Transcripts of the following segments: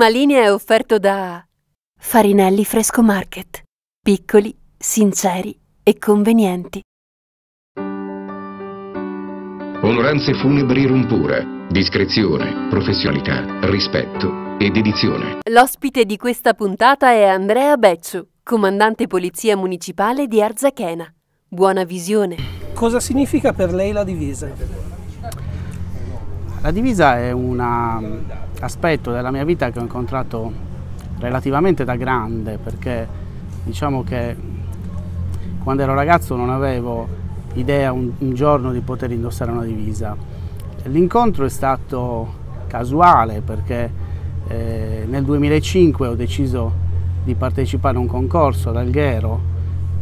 Prima linea è offerto da Farinelli Fresco Market. Piccoli, sinceri e convenienti. Onoranze funebri Rumpura. Discrezione, professionalità, rispetto e dedizione. L'ospite di questa puntata è Andrea Becciu, comandante Polizia Municipale di Arzachena. Buona visione. Cosa significa per lei la divisa? La divisa è un aspetto della mia vita che ho incontrato relativamente da grande perché diciamo che quando ero ragazzo non avevo idea un, un giorno di poter indossare una divisa. L'incontro è stato casuale perché eh, nel 2005 ho deciso di partecipare a un concorso ad Alghero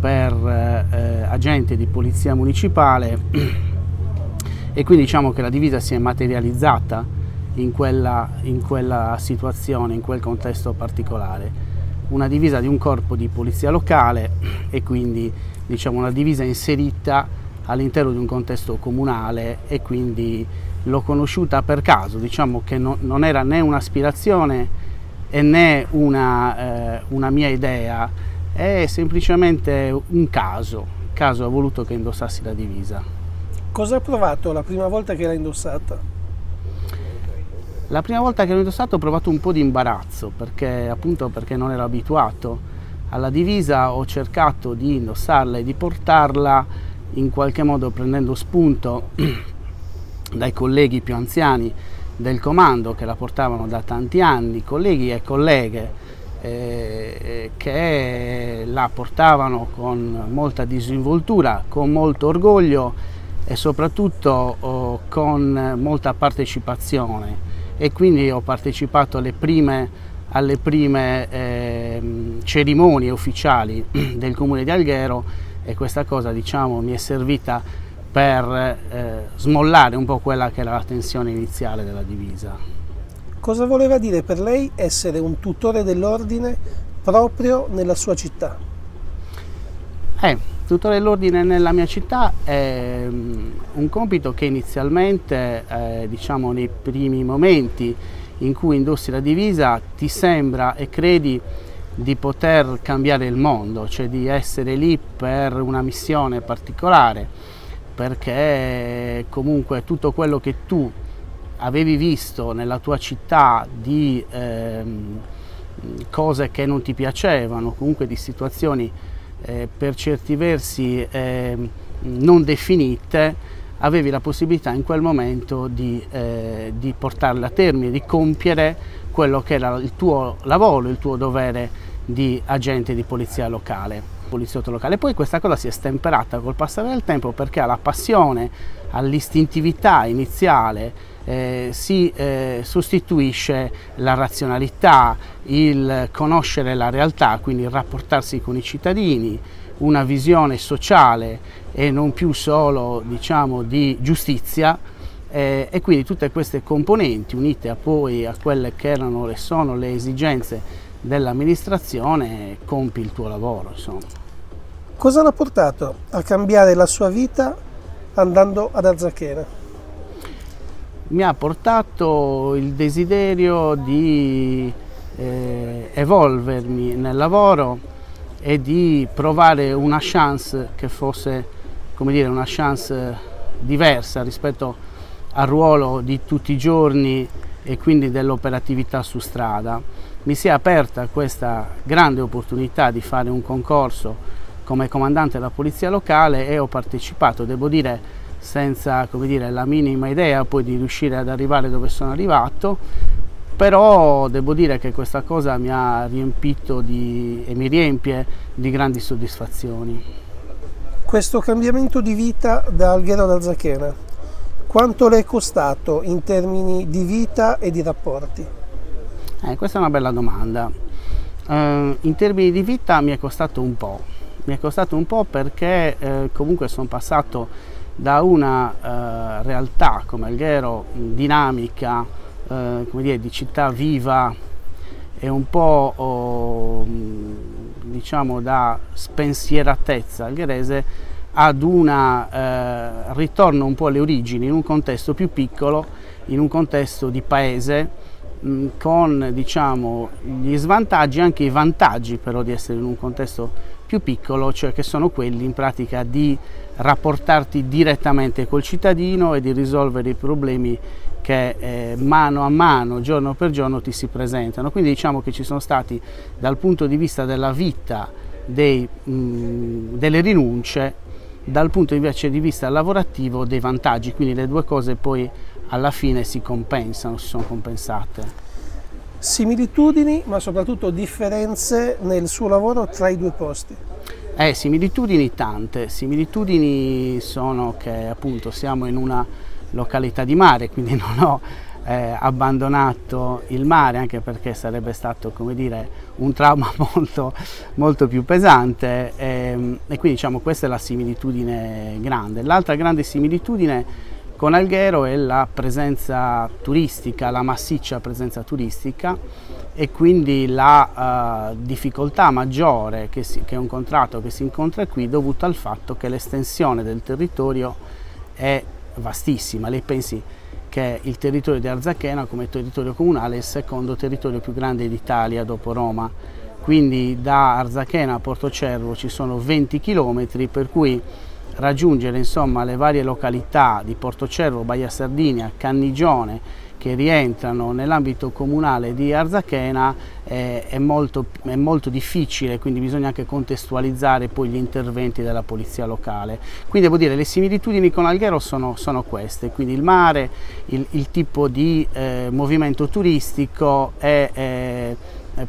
per eh, agenti di polizia municipale e quindi diciamo che la divisa si è materializzata in quella, in quella situazione, in quel contesto particolare. Una divisa di un corpo di polizia locale e quindi diciamo, una divisa inserita all'interno di un contesto comunale e quindi l'ho conosciuta per caso, diciamo che no, non era né un'aspirazione né una, eh, una mia idea, è semplicemente un caso, caso ha voluto che indossassi la divisa. Cosa ha provato la prima volta che l'ha indossata? La prima volta che l'ho indossato ho provato un po' di imbarazzo perché appunto perché non ero abituato. Alla divisa, ho cercato di indossarla e di portarla in qualche modo prendendo spunto dai colleghi più anziani del comando che la portavano da tanti anni, colleghi e colleghe eh, che la portavano con molta disinvoltura, con molto orgoglio e soprattutto oh, con molta partecipazione e quindi ho partecipato alle prime, alle prime eh, cerimonie ufficiali del comune di Alghero e questa cosa diciamo, mi è servita per eh, smollare un po' quella che era la tensione iniziale della divisa. Cosa voleva dire per lei essere un tutore dell'ordine proprio nella sua città? Eh, tutore dell'ordine nella mia città è mm, un compito che inizialmente, eh, diciamo nei primi momenti in cui indossi la divisa, ti sembra e credi di poter cambiare il mondo, cioè di essere lì per una missione particolare, perché comunque tutto quello che tu avevi visto nella tua città di eh, cose che non ti piacevano, comunque di situazioni eh, per certi versi eh, non definite, avevi la possibilità in quel momento di, eh, di portarle a termine, di compiere quello che era il tuo lavoro, il tuo dovere di agente di polizia locale, poliziotto locale. Poi questa cosa si è stemperata col passare del tempo perché alla passione, all'istintività iniziale eh, si eh, sostituisce la razionalità, il conoscere la realtà, quindi il rapportarsi con i cittadini, una visione sociale e non più solo diciamo, di giustizia eh, e quindi tutte queste componenti unite a poi a quelle che erano e sono le esigenze dell'amministrazione compi il tuo lavoro. Insomma. Cosa l'ha portato a cambiare la sua vita andando ad Arzachena? Mi ha portato il desiderio di eh, evolvermi nel lavoro e di provare una chance che fosse come dire, una chance diversa rispetto al ruolo di tutti i giorni e quindi dell'operatività su strada. Mi si è aperta questa grande opportunità di fare un concorso come comandante della polizia locale e ho partecipato, devo dire, senza dire, la minima idea poi di riuscire ad arrivare dove sono arrivato, però devo dire che questa cosa mi ha riempito di, e mi riempie di grandi soddisfazioni. Questo cambiamento di vita da Alghero ad Alzachena, quanto le è costato in termini di vita e di rapporti? Eh, questa è una bella domanda. Eh, in termini di vita mi è costato un po', mi è costato un po' perché eh, comunque sono passato da una eh, realtà come Alghero dinamica, eh, come dire, di città viva e un po' oh, diciamo da spensieratezza algherese ad un eh, ritorno un po' alle origini in un contesto più piccolo, in un contesto di paese mh, con diciamo, gli svantaggi anche i vantaggi però di essere in un contesto più piccolo, cioè che sono quelli in pratica di rapportarti direttamente col cittadino e di risolvere i problemi che eh, mano a mano, giorno per giorno ti si presentano. Quindi diciamo che ci sono stati dal punto di vista della vita dei, mh, delle rinunce, dal punto invece di vista lavorativo dei vantaggi, quindi le due cose poi alla fine si compensano, si sono compensate. Similitudini, ma soprattutto differenze nel suo lavoro tra i due posti? Eh, similitudini tante, similitudini sono che appunto siamo in una località di mare, quindi non ho eh, abbandonato il mare anche perché sarebbe stato come dire un trauma molto, molto più pesante e, ehm, e quindi diciamo questa è la similitudine grande. L'altra grande similitudine con Alghero è la presenza turistica, la massiccia presenza turistica e quindi la uh, difficoltà maggiore che, si, che è un contratto che si incontra qui dovuta al fatto che l'estensione del territorio è vastissima. Lei pensi che il territorio di Arzachena come territorio comunale è il secondo territorio più grande d'Italia dopo Roma. Quindi da Arzachena a Porto Cervo ci sono 20 km per cui raggiungere insomma, le varie località di Porto Cervo, Baia Sardinia, Cannigione che rientrano nell'ambito comunale di Arzachena eh, è, molto, è, molto, difficile, quindi bisogna anche contestualizzare poi gli interventi della polizia locale. Quindi devo dire le similitudini con Alghero sono, sono queste, quindi il mare, il, il tipo di eh, movimento turistico è eh,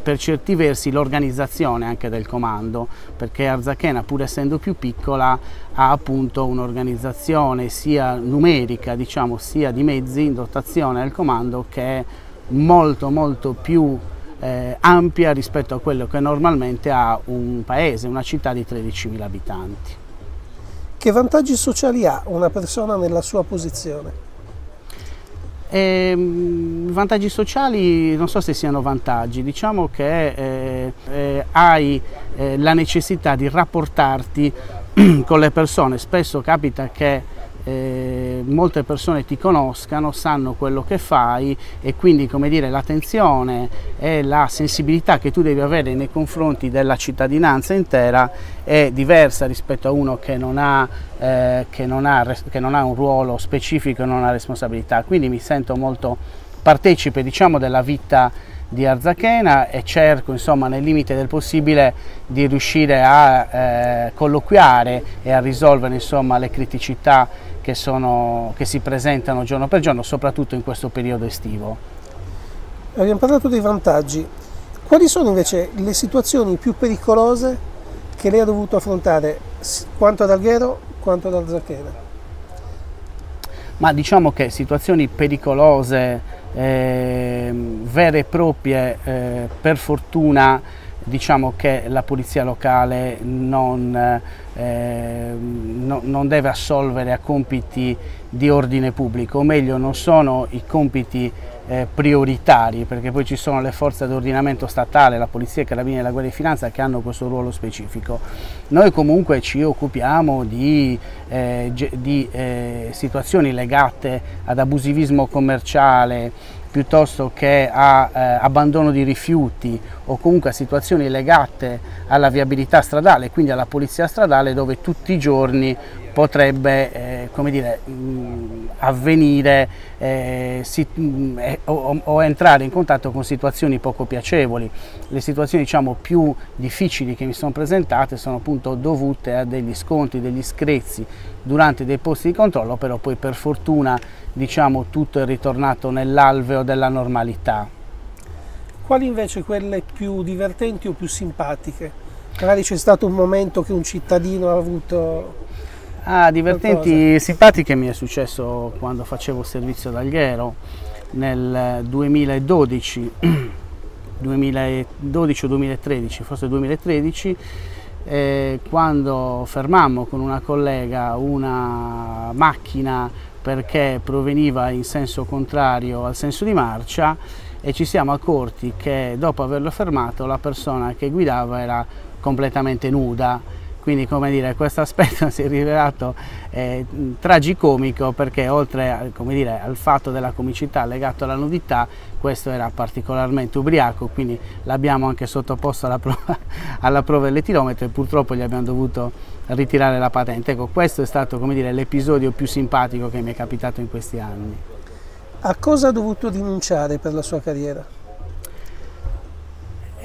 per certi versi l'organizzazione anche del comando, perché Arzachena pur essendo più piccola ha appunto un'organizzazione sia numerica, diciamo, sia di mezzi in dotazione del comando che è molto molto più eh, ampia rispetto a quello che normalmente ha un paese, una città di 13.000 abitanti. Che vantaggi sociali ha una persona nella sua posizione? E, ehm, vantaggi sociali non so se siano vantaggi, diciamo che eh, eh, hai eh, la necessità di rapportarti con le persone, spesso capita che eh, molte persone ti conoscano, sanno quello che fai e quindi come dire l'attenzione e la sensibilità che tu devi avere nei confronti della cittadinanza intera è diversa rispetto a uno che non ha, eh, che non ha, che non ha un ruolo specifico e non ha responsabilità. Quindi mi sento molto partecipe diciamo, della vita di Arzachena e cerco insomma nel limite del possibile di riuscire a eh, colloquiare e a risolvere insomma le criticità che, sono, che si presentano giorno per giorno soprattutto in questo periodo estivo. Abbiamo parlato dei vantaggi, quali sono invece le situazioni più pericolose che lei ha dovuto affrontare quanto ad Alghero quanto ad Arzachena? Ma diciamo che situazioni pericolose eh, vere e proprie, eh, per fortuna diciamo che la polizia locale non, eh, no, non, deve assolvere a compiti di ordine pubblico, o meglio non sono i compiti eh, prioritari perché poi ci sono le forze d'ordinamento statale, la polizia, i carabinieri la guardia di finanza che hanno questo ruolo specifico. Noi comunque ci occupiamo di, eh, di eh, situazioni legate ad abusivismo commerciale, piuttosto che a eh, abbandono di rifiuti o comunque a situazioni legate alla viabilità stradale, quindi alla polizia stradale dove tutti i giorni potrebbe eh, come dire, mh, avvenire eh, si, mh, eh, o, o, entrare in contatto con situazioni poco piacevoli. Le situazioni diciamo, più difficili che mi sono presentate sono appunto dovute a degli scontri, degli screzi durante dei posti di controllo, però poi per fortuna diciamo, tutto è ritornato nell'alveo della normalità. Quali invece quelle più divertenti o più simpatiche? Magari c'è stato un momento che un cittadino ha avuto... Ah, divertenti, qualcosa. simpatiche mi è successo quando facevo servizio ad Alghero nel 2012, 2012 o 2013, forse 2013, eh, quando fermammo con una collega una macchina perché proveniva in senso contrario al senso di marcia e ci siamo accorti che dopo averlo fermato la persona che guidava era completamente nuda quindi come dire, questo aspetto si è rivelato eh, tragicomico perché oltre a, dire, al fatto della comicità legato alla nudità, questo era particolarmente ubriaco, quindi l'abbiamo anche sottoposto alla prova, alla prova dell'etilometro e purtroppo gli abbiamo dovuto ritirare la patente. Ecco, questo è stato l'episodio più simpatico che mi è capitato in questi anni. A cosa ha dovuto rinunciare per la sua carriera?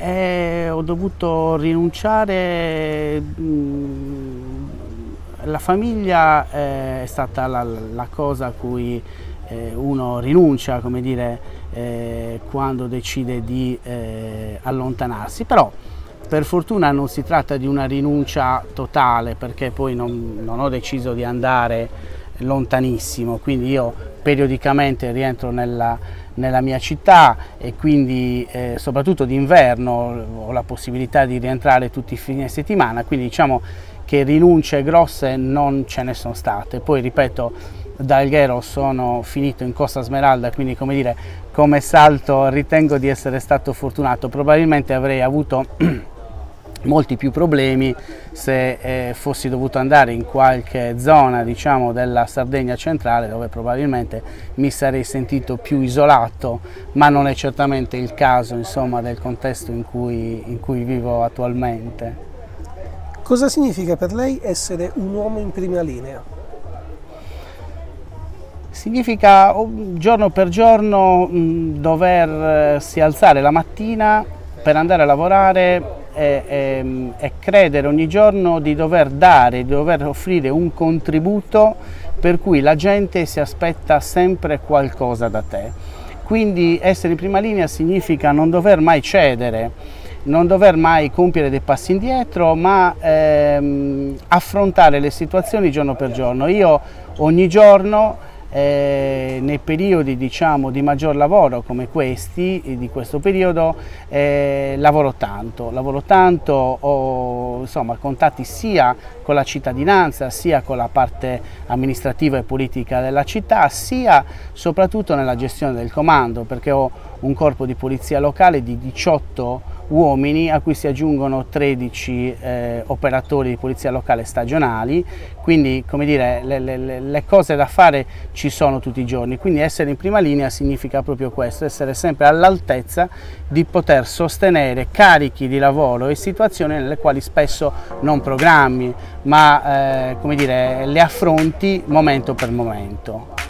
Eh, ho dovuto rinunciare, mm, la famiglia eh, è stata la, la, cosa a cui eh, uno rinuncia, come dire, quando decide di allontanarsi, però per fortuna non si tratta di una rinuncia totale perché poi non, non ho deciso di andare lontanissimo, quindi io periodicamente rientro nella, nella mia città e quindi eh, soprattutto d'inverno ho la possibilità di rientrare tutti i fine settimana, quindi diciamo che rinunce grosse non ce ne sono state. Poi ripeto, da Alghero sono finito in Costa Smeralda, quindi come dire, come salto ritengo di essere stato fortunato, probabilmente avrei avuto molti più problemi se eh, fossi dovuto andare in qualche zona diciamo, della Sardegna centrale dove probabilmente mi sarei sentito più isolato ma non è certamente il caso insomma, del contesto in cui, in cui vivo attualmente. Cosa significa per lei essere un uomo in prima linea? Significa oh, giorno per giorno mh, doversi eh, alzare la mattina per andare a lavorare e, e, e, credere ogni giorno di dover dare, di dover offrire un contributo per cui la gente si aspetta sempre qualcosa da te. Quindi essere in prima linea significa non dover mai cedere, non dover mai compiere dei passi indietro, ma ehm, affrontare le situazioni giorno per giorno. Io ogni giorno eh, nei periodi diciamo, di maggior lavoro come questi, di questo periodo, eh, lavoro tanto, lavoro tanto, ho insomma, contatti sia con la cittadinanza, sia con la parte amministrativa e politica della città, sia soprattutto nella gestione del comando, perché ho un corpo di polizia locale di 18 uomini a cui si aggiungono 13 eh, operatori di polizia locale stagionali, quindi come dire, le, le, le, cose da fare ci sono tutti i giorni, quindi essere in prima linea significa proprio questo, essere sempre all'altezza di poter sostenere carichi di lavoro e situazioni nelle quali spesso non programmi, ma eh, come dire, le affronti momento per momento.